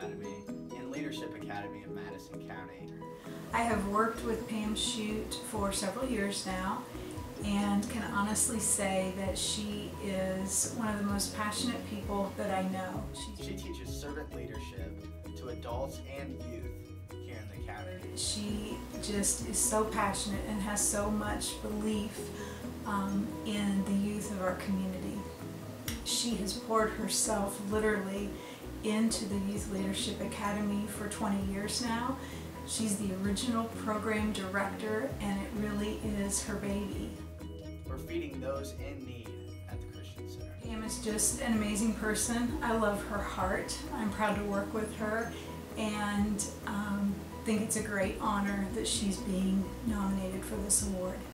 Academy and Leadership Academy in Madison County. I have worked with Pam Shute for several years now and can honestly say that she is one of the most passionate people that I know. She teaches servant leadership to adults and youth here in the county. She just is so passionate and has so much belief um, in the youth of our community. She has poured herself literally into the Youth Leadership Academy for 20 years now. She's the original program director and it really is her baby. We're feeding those in need at the Christian Center. Pam is just an amazing person. I love her heart. I'm proud to work with her and um, think it's a great honor that she's being nominated for this award.